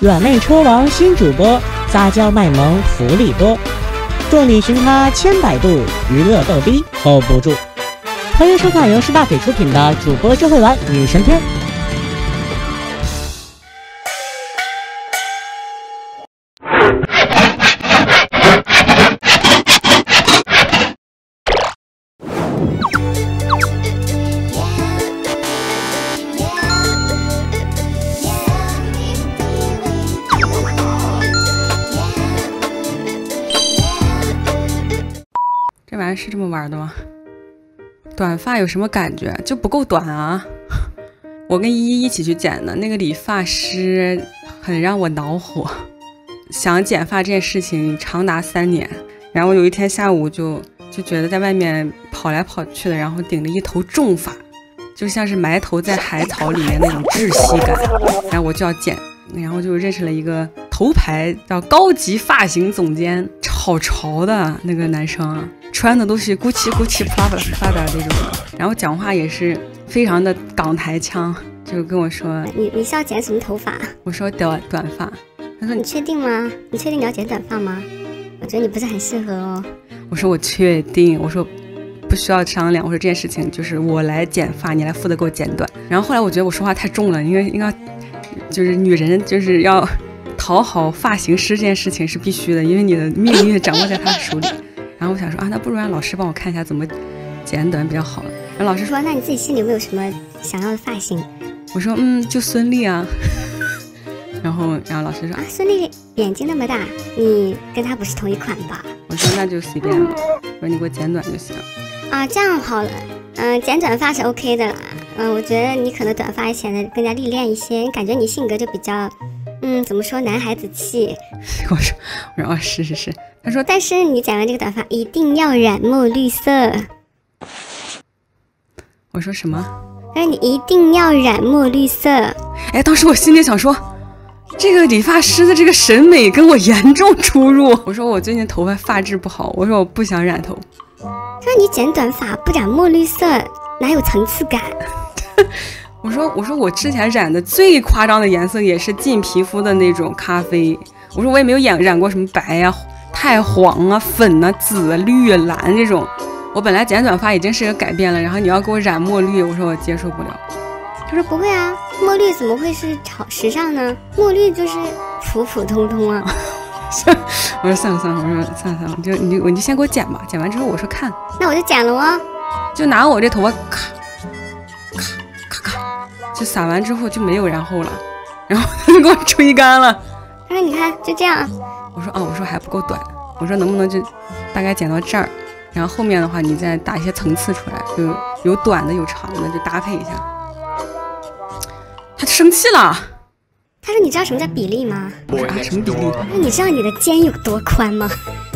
软妹车王新主播，撒娇卖萌福利多，众里寻他千百度，娱乐逗逼 hold 不住。欢迎收看由师大腿出品的主播就会玩女神篇。玩的吗？短发有什么感觉？就不够短啊！我跟依依一起去剪的，那个理发师很让我恼火。想剪发这件事情长达三年，然后有一天下午就就觉得在外面跑来跑去的，然后顶着一头重发，就像是埋头在海草里面那种窒息感。然后我就要剪，然后就认识了一个头牌叫高级发型总监，好潮的那个男生，穿的都是 Gucci Gucci Prada Prada 这种的，然后讲话也是非常的港台腔，就跟我说，你你是要剪什么头发？我说短短发，他说你你，确定吗？你确定你要剪短发吗？我觉得你不是很适合哦。我说我确定，我说不需要商量，我说这件事情就是我来剪发，你来负责给我剪短。然后后来我觉得我说话太重了，因为应该就是女人就是要讨好发型师这件事情是必须的，因为你的命运掌握在他手里。然后我想说啊，那不如让老师帮我看一下怎么剪短比较好。然后老师说，那你自己心里有没有什么想要的发型我说嗯，就孙俪啊。然后然后老师说啊？孙俪眼睛那么大，你跟她不是同一款吧？我说那就随便吧，我说你给我剪短就行。啊，这样好了，嗯、剪短发是 OK 的啦。嗯、我觉得你可能短发显得更加历练一些，感觉你性格就比较，嗯，怎么说，男孩子气。我说我说哦是是是。他说但是你剪完这个短发一定要染墨绿色，我说什么？他说你一定要染墨绿色。哎，当时我心里想说，这个理发师的这个审美跟我严重出入。我说我最近头发发质不好，我说我不想染头。他说你剪短发不染墨绿色，哪有层次感？我说我说我之前染的最夸张的颜色也是近皮肤的那种咖啡。我说我也没有染染过什么白呀、太黄啊、粉啊、紫啊、绿啊、蓝这种。我本来剪短发已经是个改变了，然后你要给我染墨绿，我说我接受不了。他说不会啊，墨绿怎么会是潮时尚呢？墨绿就是普普通通啊。我说算了算了，我说算了算了，你就你就你就先给我剪吧，剪完之后我说看，那我就剪了哦。就拿我这头发咔咔咔咔，就撒完之后就没有然后了，然后他 就给我吹干了。他说你看就这样，我说啊，我说还不够短，我说能不能就大概剪到这儿，然后后面的话你再打一些层次出来，就有短的有长的，就搭配一下。他就生气了，他说你知道什么叫比例吗？我说啊什么比例？那你知道你的肩有多宽吗？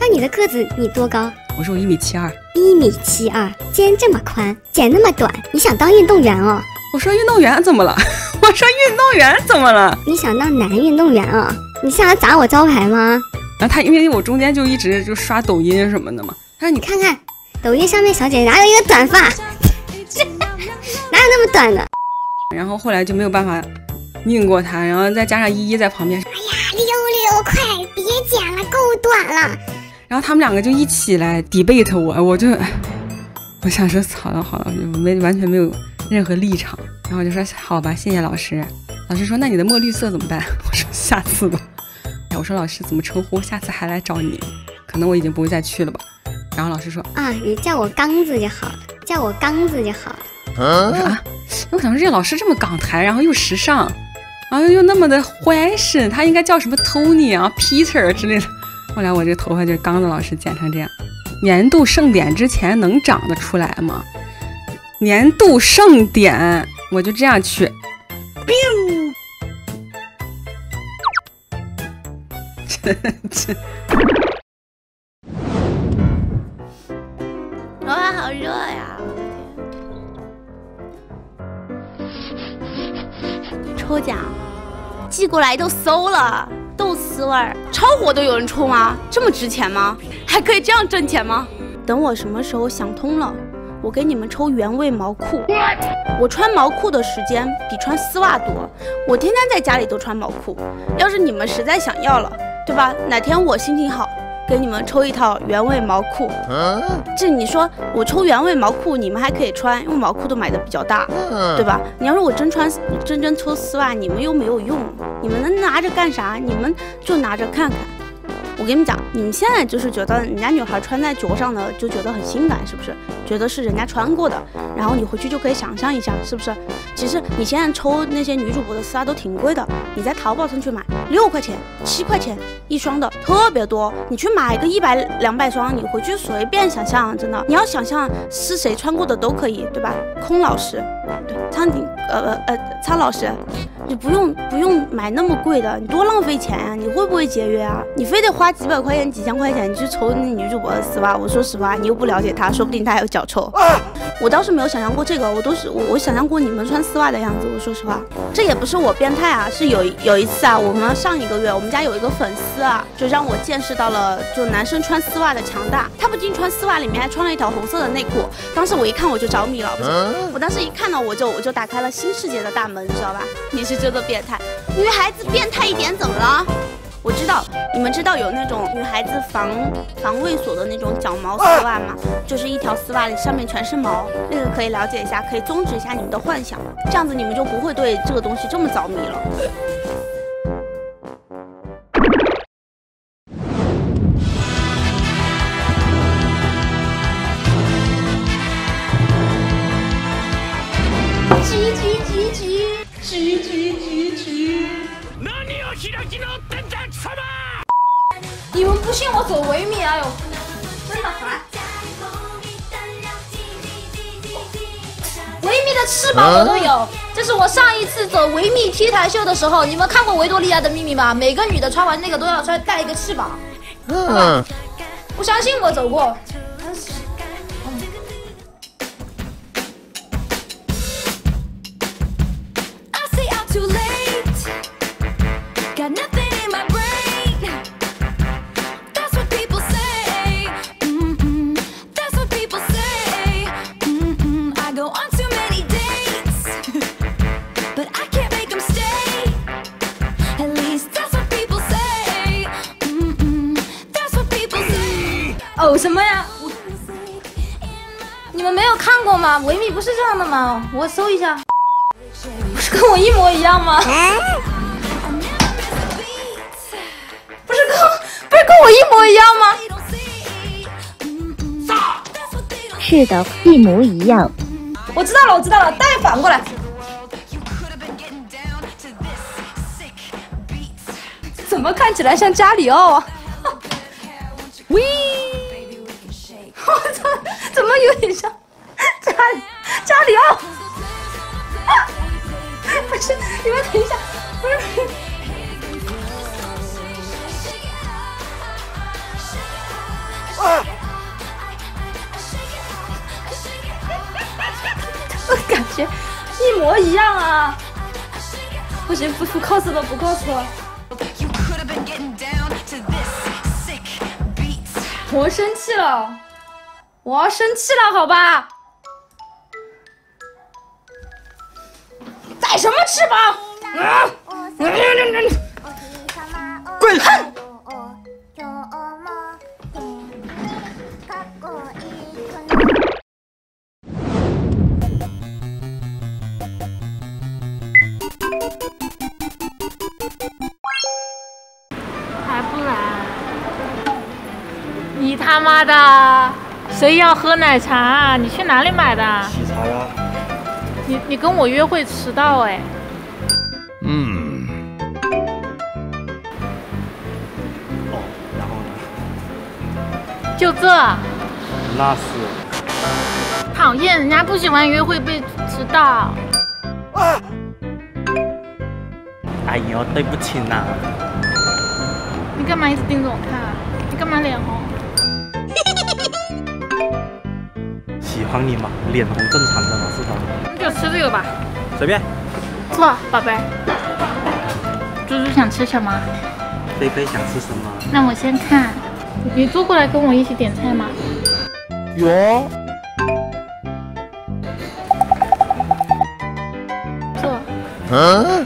那你的个子你多高？我说我一米七二。一米七二，肩这么宽，剪那么短，你想当运动员哦？我说运动员怎么了？我说运动员怎么了？你想当男运动员啊、你是想要砸我招牌吗？然后他因为我中间就一直就刷抖音什么的嘛，他说你你看看，抖音上面小姐姐哪有一个短发？哪有那么短的？然后后来就没有办法拧过他，然后再加上依依在旁边，哎呀溜溜，快别剪了，够短了。然后他们两个就一起来 debate 我，我就我想说好了好了，我没完全没有任何立场，然后我就说好吧，谢谢老师。老师说那你的墨绿色怎么办？我说下次吧。哎我说老师怎么称呼？下次还来找你，可能我已经不会再去了吧。然后老师说啊，你叫我刚子就好了，叫我刚子就好了。我说啊，我想说这老师这么港台，然后又时尚，然后又那么的 fashion，他应该叫什么 Tony 啊、Peter 之类的。后来我这头发就刚子老师剪成这样。年度盛典之前能长得出来吗？年度盛典我就这样去。哇，好热呀！抽奖，寄过来都馊了，豆丝味儿，超火都有人抽吗？这么值钱吗？还可以这样挣钱吗？等我什么时候想通了，我给你们抽原味毛裤。我穿毛裤的时间比穿丝袜多，我天天在家里都穿毛裤。要是你们实在想要了，对吧？哪天我心情好。给你们抽一套原味毛裤，这你说我抽原味毛裤，你们还可以穿，因为毛裤都买的比较大，对吧？你要说我真穿真真抽丝袜，你们又没有用，你们能拿着干啥？你们就拿着看看。我跟你们讲，你们现在就是觉得人家女孩穿在脚上的就觉得很性感，是不是？觉得是人家穿过的，然后你回去就可以想象一下，是不是？其实你现在抽那些女主播的丝袜都挺贵的，你在淘宝上去买，六块钱、七块钱一双的特别多。你去买个一百两百双，你回去随便想象，真的，你要想象是谁穿过的都可以，对吧？空老师，对，苍井，呃呃，苍老师。你不用不用买那么贵的，你多浪费钱呀！你会不会节约啊？你非得花几百块钱、几千块钱去抽那女主播的丝袜？我说实话，你又不了解她，说不定她还有脚臭。我倒是没有想象过这个，我都是我我想象过你们穿丝袜的样子。我说实话，这也不是我变态啊，是有有一次啊，我们上一个月我们家有一个粉丝啊，就让我见识到了就男生穿丝袜的强大。他不仅穿丝袜，里面还穿了一条红色的内裤。当时我一看我就着迷了，我当时一看到我就我就打开了新世界的大门，你知道吧？你是。这个变态，女孩子变态一点怎么了？我知道，你们知道有那种女孩子防防卫锁的那种脚毛丝袜吗？就是一条丝袜里上面全是毛，那个可以了解一下，可以终止一下你们的幻想，这样子你们就不会对这个东西这么着迷了。有，这是我上一次走维密 T 台秀的时候，你们看过维多利亚的秘密吗？每个女的穿完那个都要穿带一个翅膀，嗯，不相信我走过。哦什么呀？你们没有看过吗？维密不是这样的吗？我搜一下，不是跟我一模一样吗？不是跟不是跟我一模一样吗？是的，一模一样。我知道了，我知道了，带反过来。怎么看起来像加里奥啊？喂。我操，怎么有点像加加里奥？不是，你们等一下，不是。我感觉一模一样啊！不行，不不 cos 了，不 cos 了。我生气了。我要生气了，好吧？带什么翅膀？啊！滚！哼！还不来？你他妈的！谁要喝奶茶？你去哪里买的？喜茶呀。你你跟我约会迟到哎。嗯。哦，然后呢？就这。那是。讨厌，人家不喜欢约会被迟到。啊！哎呦，对不起呐。你干嘛一直盯着我看？你干嘛脸红？喜欢你嘛，脸红正常的嘛，是吧？那就吃这个吧，随便。坐，宝贝。猪猪想吃什么？菲菲想吃什么？那我先看。你坐过来跟我一起点菜吗？有。坐。嗯。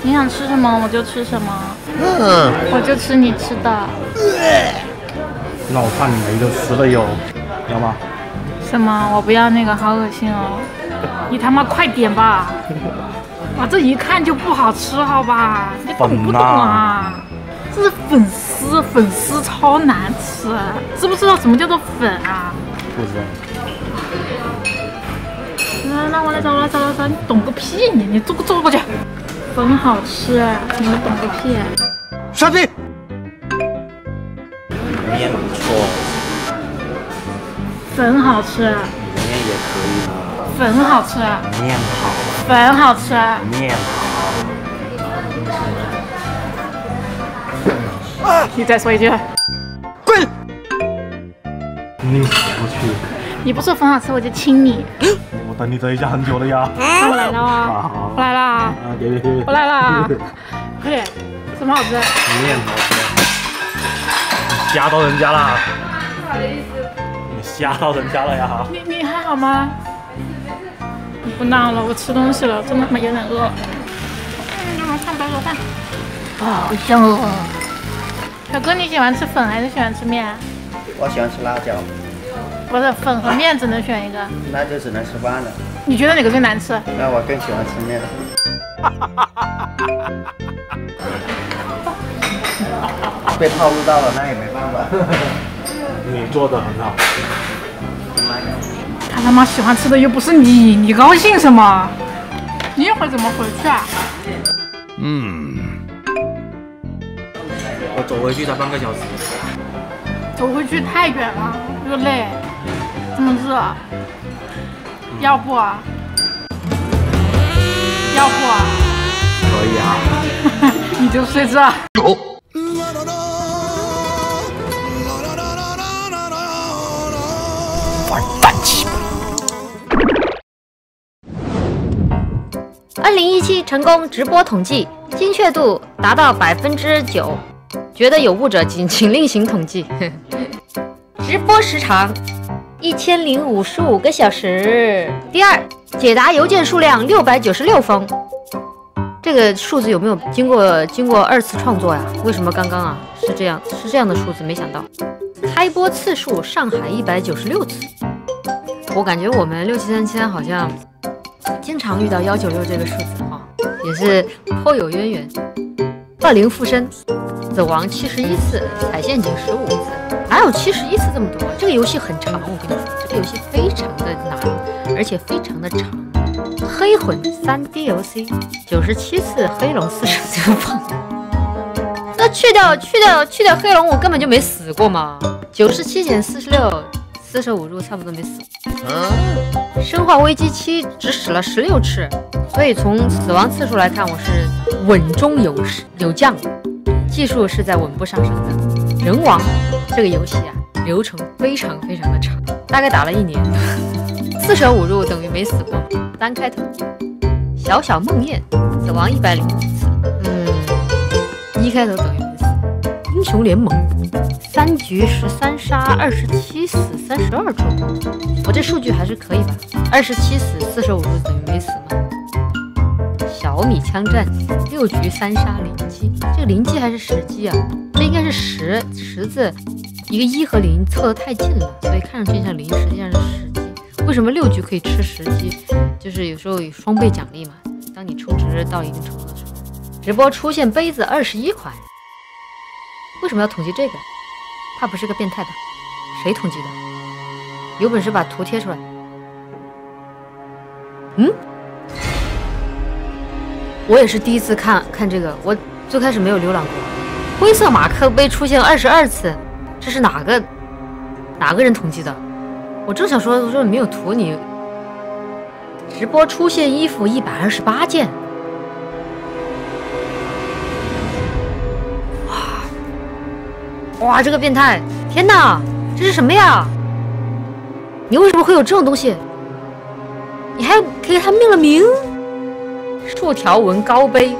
你想吃什么我就吃什么。嗯。我就吃你吃的。那我怕你没得吃了哟，要吗？什么？我不要那个，好恶心哦！你他妈快点吧！哇，这一看就不好吃，好吧？你懂不懂啊？这是粉丝，粉丝超难吃，知不知道什么叫做粉啊？不知道。那那我来找我来找来找，你懂个屁你！你坐坐过去。粉好吃，你们懂个屁！傻逼。面不错。粉好吃。面也可以。粉好吃。面好。粉好吃。面好。你再说一句。滚！你不去。你不说粉好吃，我就亲你。我等你等一下很久了呀。那我来了啊！我来了。啊！我来了。快点，什么好吃？面好吃。你吓到人家啦。不好意思。你吓到人家了呀？你你还好吗？你不闹了，我吃东西了，真的有点饿。嗯，我饭，白做饭。好香哦。小哥，你喜欢吃粉还是喜欢吃面？我喜欢吃辣椒。不是粉和面只能选一个，那就只能吃饭了。你觉得哪个最难吃？那我更喜欢吃面。被套路到了，那也没办法。你做的很好。他他妈喜欢吃的又不是你，你高兴什么？你一会儿怎么回去啊？嗯。我走回去才半个小时，走回去太远了，又累，这么热，要不？要不？可以啊，你就睡这。成功直播统计，精确度达到百分之九。觉得有误者，请请另行统计。直播时长一千零五十五个小时。第二，解答邮件数量六百九十六封。这个数字有没有经过经过二次创作呀？为什么刚刚啊是这样是这样的数字？没想到。开播次数上海一百九十六次。我感觉我们六七三七三好像经常遇到幺九六这个数字哈，也是颇有渊源。恶灵附身。死亡七十一次，踩陷阱十五次，哪有七十一次这么多？这个游戏很长，我跟你说，这个游戏非常的难，而且非常的长。黑魂三 DLC 九十七次，黑龙四十九放。那去掉去掉去掉黑龙，我根本就没死过嘛。九十七减四十六，四舍五入差不多没死。生化危机七只死了十六次，所以从死亡次数来看，我是稳中有有降。技术是在稳步上升的。人王这个游戏啊，流程非常非常的长，大概打了一年。四舍五入等于没死过。单开头，小小梦魇死亡一百零五次。嗯，一开头等于没死。英雄联盟三局十三杀二十七死三十二中，我这数据还是可以吧？二十七死四舍五入等于没死吗？毫米枪战六局三杀零击，这个零击还是十击啊？这应该是十十字，一个一和零凑得太近了，所以看上去像零，实际上是十击。为什么六局可以吃十击？就是有时候有双倍奖励嘛。当你充值到一定程度的时候，直播出现杯子二十一款，为什么要统计这个？他不是个变态吧？谁统计的？有本事把图贴出来。嗯？我也是第一次看看这个，我最开始没有浏览过。灰色马克杯出现二十二次，这是哪个哪个人统计的？我正想说，我说没有图你。直播出现衣服一百二十八件，哇哇，这个变态！天哪，这是什么呀？你为什么会有这种东西？你还给他命了名？竖条纹高杯，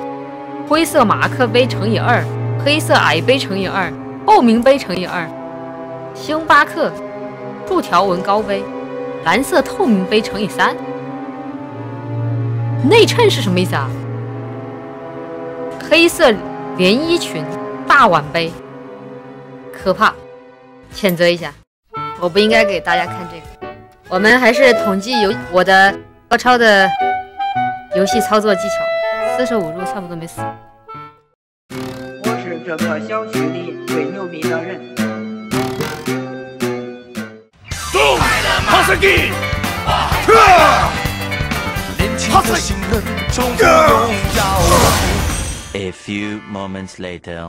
灰色马克杯乘以二，黑色矮杯乘以二，透明杯乘以二。星巴克竖条纹高杯，蓝色透明杯乘以三。内衬是什么意思啊？黑色连衣裙大碗杯，可怕，谴责一下！我不应该给大家看这个。我们还是统计有我的高超的游戏操作技巧，四舍五入差不多没死。我是这个小区里最牛逼的人。动，哈萨克，哈萨克，A few moments later.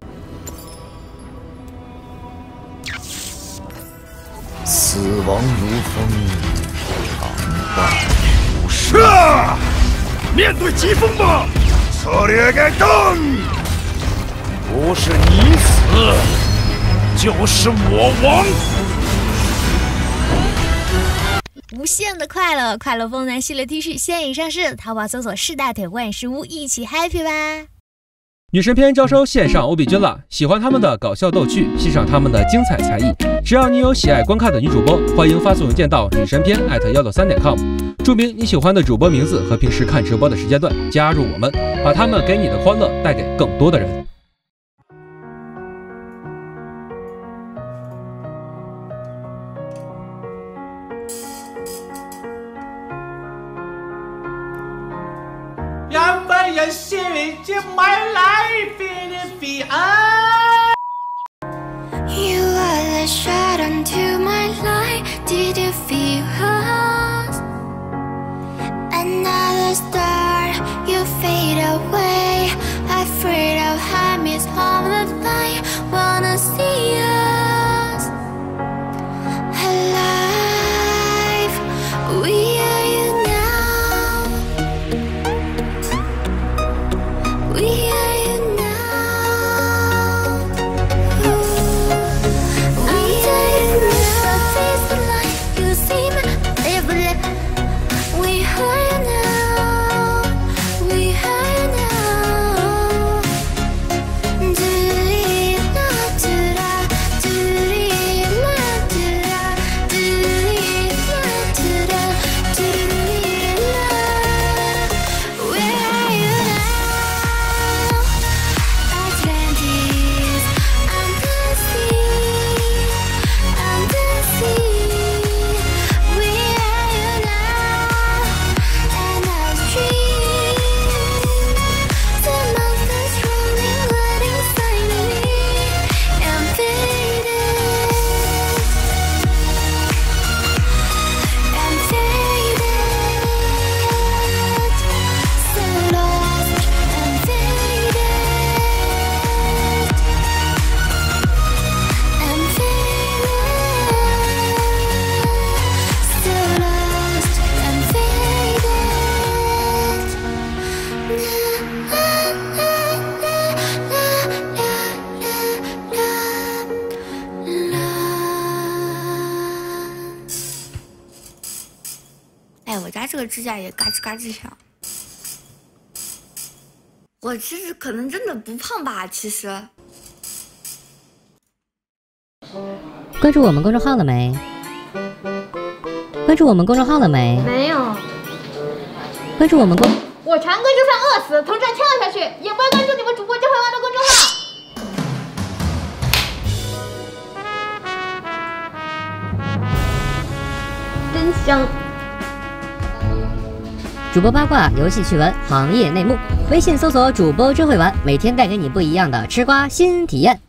死亡如风，长伴如是。面对疾风吧，策略该动。不是你死，就是我亡。无限的快乐，快乐风男系列 T 恤现已上市，淘宝搜索“士大腿万事屋”，一起 happy 吧。女神篇招收线上欧比君了，喜欢他们的搞笑逗趣，欣赏他们的精彩才艺。只要你有喜爱观看的女主播，欢迎发送邮件到女神篇艾特幺六三点 com，注明你喜欢的主播名字和平时看直播的时间段，加入我们，把他们给你的欢乐带给更多的人。My life, did you are the shadow to my light. Did you feel us? Another star, you fade away. 甲也嘎吱嘎吱响。我其实可能真的不胖吧，其实。关注我们公众号了没？关注我们公众号了没？没有，关注我们公。我长哥就算饿死，从这跳下去，也不会关注你们主播就会玩的公众号。真香！主播八卦、游戏趣闻、行业内幕，微信搜索“主播真会玩”，每天带给你不一样的吃瓜新体验。